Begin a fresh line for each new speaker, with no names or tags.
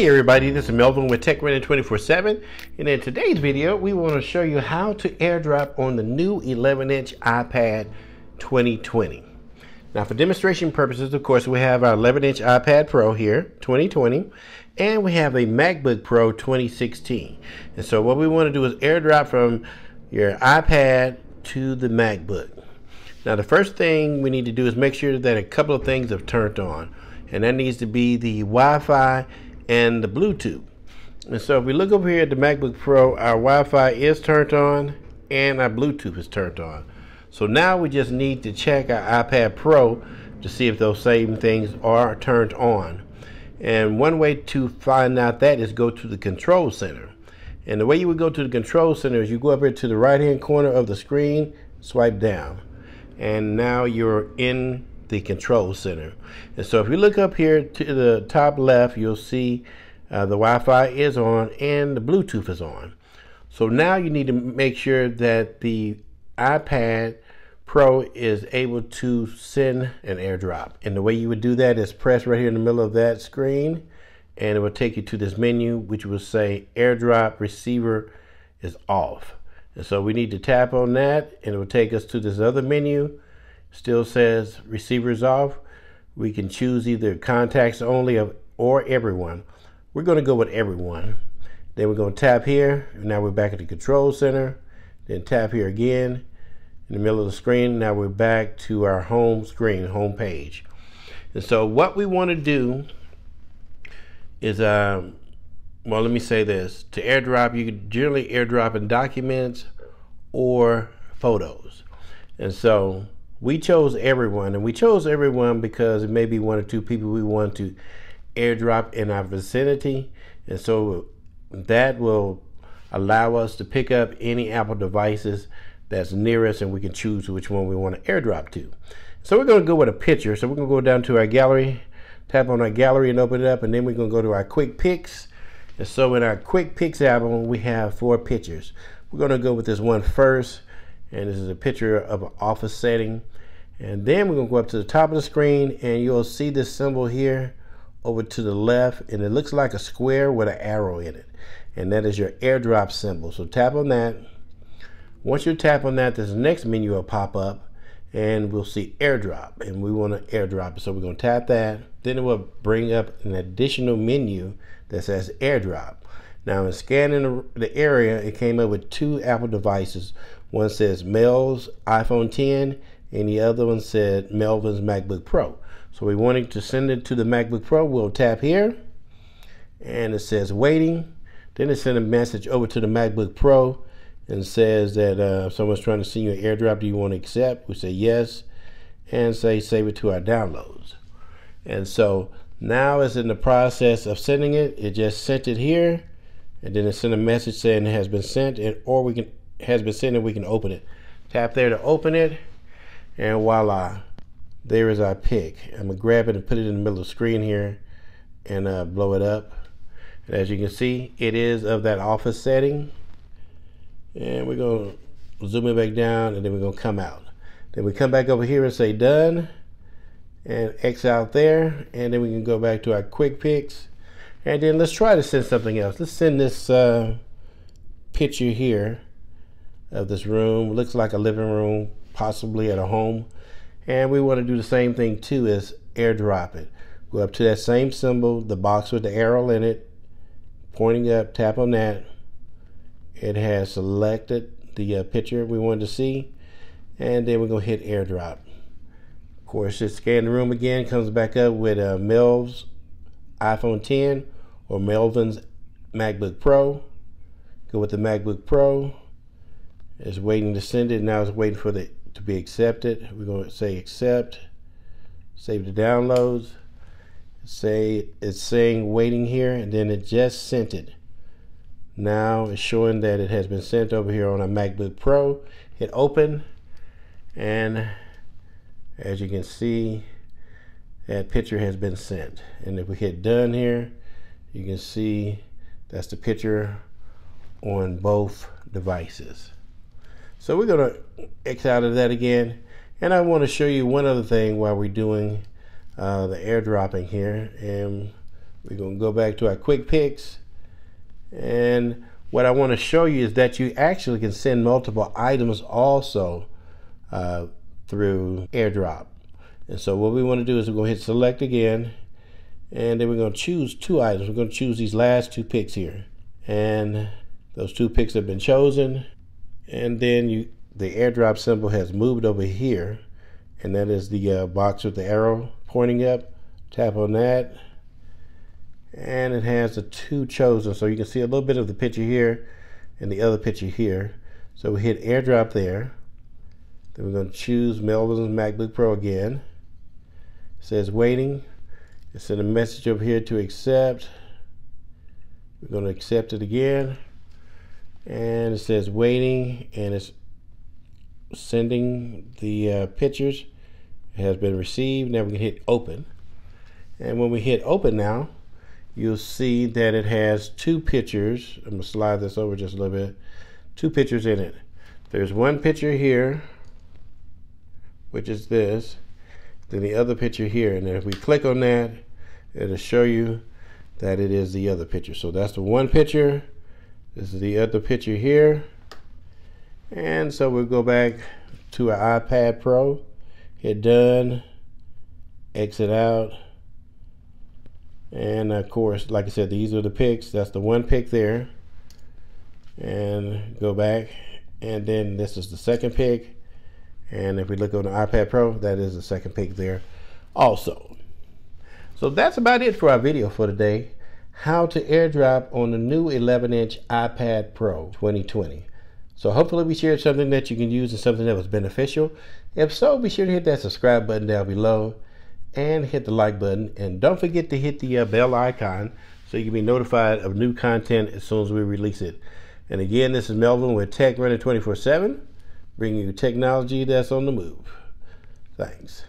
Hey everybody, this is Melvin with Tech TechRunning 24-7 and in today's video we want to show you how to airdrop on the new 11-inch iPad 2020. Now for demonstration purposes, of course, we have our 11-inch iPad Pro here, 2020, and we have a MacBook Pro 2016. And so what we want to do is airdrop from your iPad to the MacBook. Now the first thing we need to do is make sure that a couple of things have turned on. And that needs to be the Wi-Fi and the Bluetooth. And so if we look over here at the MacBook Pro, our Wi-Fi is turned on and our Bluetooth is turned on. So now we just need to check our iPad Pro to see if those same things are turned on. And one way to find out that is go to the control center. And the way you would go to the control center is you go up here to the right hand corner of the screen, swipe down. And now you're in the control center. And so if you look up here to the top left, you'll see uh, the Wi-Fi is on and the Bluetooth is on. So now you need to make sure that the iPad Pro is able to send an airdrop. And the way you would do that is press right here in the middle of that screen and it will take you to this menu which will say airdrop receiver is off. And so we need to tap on that and it will take us to this other menu still says receivers off. We can choose either contacts only or everyone. We're going to go with everyone. Then we're going to tap here. Now we're back at the control center. Then tap here again in the middle of the screen. Now we're back to our home screen, home page. And so what we want to do is, um, well, let me say this. To airdrop, you can generally airdrop in documents or photos. And so we chose everyone, and we chose everyone because it may be one or two people we want to airdrop in our vicinity, and so that will allow us to pick up any Apple devices that's near us, and we can choose which one we want to airdrop to. So we're going to go with a picture. So we're going to go down to our gallery, tap on our gallery and open it up, and then we're going to go to our quick picks. And so in our quick picks album, we have four pictures. We're going to go with this one first, and this is a picture of an office setting. And then we're gonna go up to the top of the screen and you'll see this symbol here over to the left and it looks like a square with an arrow in it. And that is your airdrop symbol. So tap on that. Once you tap on that, this next menu will pop up and we'll see airdrop and we want to airdrop it. So we're gonna tap that. Then it will bring up an additional menu that says airdrop. Now in scanning the area, it came up with two Apple devices. One says Mel's iPhone 10 and the other one said Melvin's MacBook Pro. So we wanted to send it to the MacBook Pro. We'll tap here and it says waiting. Then it sent a message over to the MacBook Pro and says that uh, someone's trying to send you an airdrop. Do you want to accept? We say yes and say save it to our downloads. And so now it's in the process of sending it. It just sent it here and then it sent a message saying it has been sent and or we can has been sent and we can open it. Tap there to open it and voila, there is our pick. I'm gonna grab it and put it in the middle of the screen here and uh, blow it up. And as you can see, it is of that office setting. And we're gonna zoom it back down and then we're gonna come out. Then we come back over here and say done and X out there. And then we can go back to our quick picks. And then let's try to send something else. Let's send this uh, picture here of this room. Looks like a living room possibly at a home. And we want to do the same thing too is airdrop it. Go up to that same symbol, the box with the arrow in it, pointing up, tap on that. It has selected the uh, picture we wanted to see. And then we're going to hit airdrop. Of course, it scan the room again, comes back up with uh, Melv's iPhone 10 or Melvin's MacBook Pro. Go with the MacBook Pro. It's waiting to send it. Now it's waiting for the to be accepted. We're going to say accept, save the downloads, say it's saying waiting here, and then it just sent it. Now it's showing that it has been sent over here on a MacBook Pro. Hit open, and as you can see, that picture has been sent. And if we hit done here, you can see that's the picture on both devices. So we're going to X out of that again. And I want to show you one other thing while we're doing uh, the airdropping here. And We're going to go back to our quick picks. And what I want to show you is that you actually can send multiple items also uh, through AirDrop. And so what we want to do is we're going to hit select again. And then we're going to choose two items. We're going to choose these last two picks here. And those two picks have been chosen. And then you, the AirDrop symbol has moved over here. And that is the uh, box with the arrow pointing up. Tap on that. And it has the two chosen. So you can see a little bit of the picture here and the other picture here. So we hit airdrop there. Then we're going to choose Melvin's MacBook Pro again. It says waiting. It send a message over here to accept. We're going to accept it again and it says waiting and it's sending the uh, pictures it has been received now we can hit open and when we hit open now you'll see that it has two pictures. I'm to slide this over just a little bit. Two pictures in it. There's one picture here, which is this. Then the other picture here. And if we click on that, it'll show you that it is the other picture. So that's the one picture. This is the other picture here. And so we'll go back to our iPad Pro, hit done, exit out. And of course, like I said, these are the picks. That's the one pick there. And go back. And then this is the second pick. And if we look on the iPad Pro, that is the second pick there also. So that's about it for our video for today. How to airdrop on the new 11 inch iPad Pro 2020. So hopefully we shared something that you can use and something that was beneficial. If so, be sure to hit that subscribe button down below and hit the like button. And don't forget to hit the uh, bell icon so you can be notified of new content as soon as we release it. And again, this is Melvin with Tech Running 24 7, bringing you technology that's on the move. Thanks.